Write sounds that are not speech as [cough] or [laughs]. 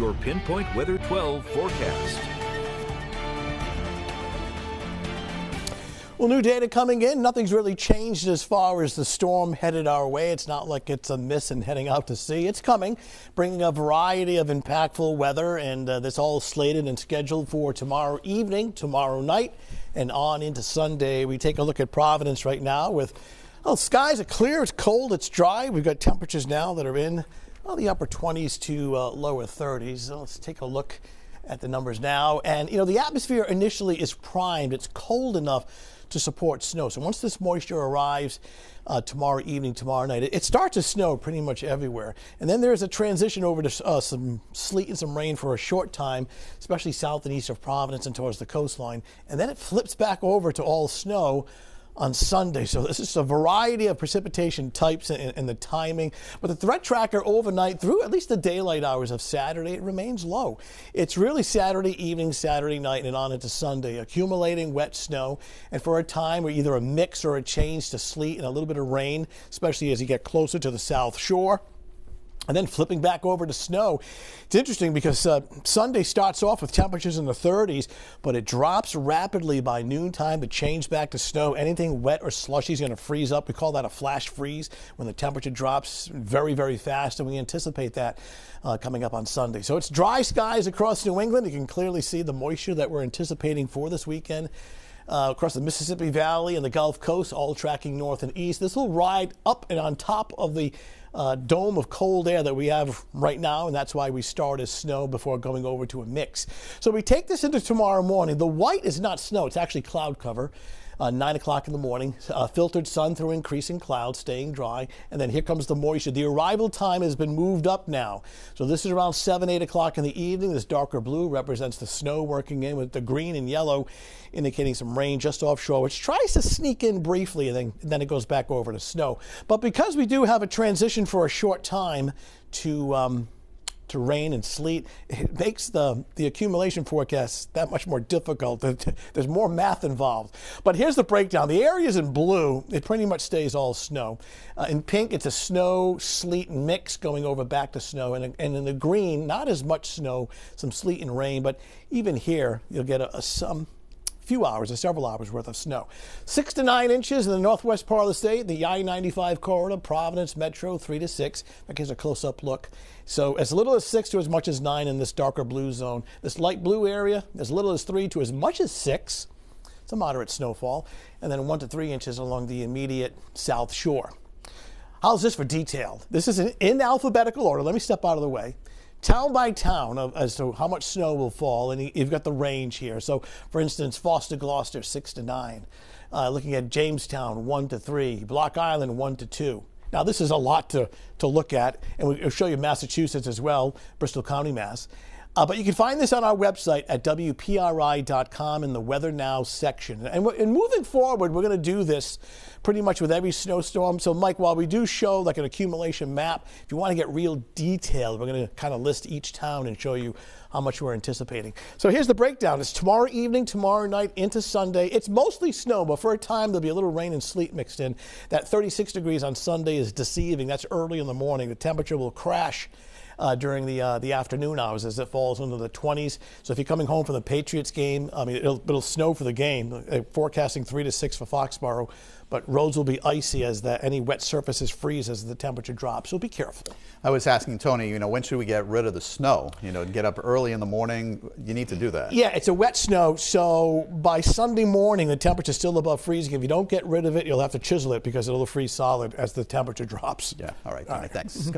your Pinpoint Weather 12 forecast. Well, new data coming in. Nothing's really changed as far as the storm headed our way. It's not like it's a miss and heading out to sea. It's coming, bringing a variety of impactful weather, and uh, this all slated and scheduled for tomorrow evening, tomorrow night, and on into Sunday. We take a look at Providence right now with, well, skies are clear, it's cold, it's dry. We've got temperatures now that are in well, the upper 20s to uh, lower 30s. Let's take a look at the numbers now. And, you know, the atmosphere initially is primed. It's cold enough to support snow. So once this moisture arrives uh, tomorrow evening, tomorrow night, it, it, starts to snow pretty much everywhere. And then there's a transition over to uh, some sleet and some rain for a short time, especially south and east of Providence and towards the coastline. And then it flips back over to all snow on Sunday. So this is a variety of precipitation types and, and, the timing. But the threat tracker overnight through at least the daylight hours of Saturday, it remains low. It's really Saturday evening, Saturday night, and on into Sunday, accumulating wet snow. And for a time, we're either a mix or a change to sleet and a little bit of rain, especially as you get closer to the south shore. And then flipping back over to snow. It's interesting because uh, Sunday starts off with temperatures in the 30s, but it drops rapidly by noontime to change back to snow. Anything wet or slushy is going to freeze up. We call that a flash freeze when the temperature drops very, very fast, and we anticipate that uh, coming up on Sunday. So it's dry skies across New England. You can clearly see the moisture that we're anticipating for this weekend. Uh, across the Mississippi Valley and the Gulf Coast, all tracking north and east. This will ride up and on top of the uh, dome of cold air that we have right now, and that's why we start as snow before going over to a mix. So we take this into tomorrow morning. The white is not snow, it's actually cloud cover uh, 9 o'clock in the morning. Uh, filtered sun through increasing clouds, staying dry. And then here comes the moisture. The arrival time has been moved up now. So this is around 7, 8 o'clock in the evening. This darker blue represents the snow working in with the green and yellow indicating some rain just offshore, which tries to sneak in briefly and then, and then it goes back over to snow. But because we do have a transition for a short time to um, to rain and sleet, it makes the, the accumulation forecast that much more difficult. [laughs] There's more math involved. But here's the breakdown. The areas in blue, it pretty much stays all snow. Uh, in pink, it's a snow, sleet mix going over back to snow. And, and in the green, not as much snow, some sleet and rain, but even here, you'll get a, a some few hours or several hours worth of snow. Six to nine inches in the northwest part of the state, the I-95 corridor, Providence Metro, three to six. That gives a close-up look. So as little as six to as much as nine in this darker blue zone. This light blue area, as little as three to as much as six. It's a moderate snowfall. And then one to three inches along the immediate south shore. How's this for detail? This is in alphabetical order. Let me step out of the way town by town of, as to how much snow will fall, and you've got the range here. So, for instance, Foster, Glocester, six to nine. Uh, looking at Jamestown, one to three. Block Island, one to two. Now, this is a lot to, to look at, and we'll show you Massachusetts as well, Bristol County, Mass. Uh, but you can find this on our website at WPRI.com in the Weather Now section. And, and moving forward, we're going to do this pretty much with every snowstorm. So, Mike, while we do show like an accumulation map, if you want to get real detailed, we're going to kind of list each town and show you how much we're anticipating. So here's the breakdown. It's tomorrow evening, tomorrow night into Sunday. It's mostly snow, but for a time there'll be a little rain and sleet mixed in. That 36 degrees on Sunday is deceiving. That's early in the morning. The temperature will crash uh, during the uh, the afternoon hours as it falls into the 20s. So if you're coming home from the Patriots game, I mean, it'll, it'll snow for the game. Uh, forecasting three to six for Foxborough, but roads will be icy as the, any wet surfaces freeze as the temperature drops. So be careful. I was asking Tony, you know, when should we get rid of the snow? You know, get up early in the morning. You need to do that. Yeah, it's a wet snow. So by Sunday morning, the temperature's still above freezing. If you don't get rid of it, you'll have to chisel it because it'll freeze solid as the temperature drops. Yeah. All right. All right. Thanks.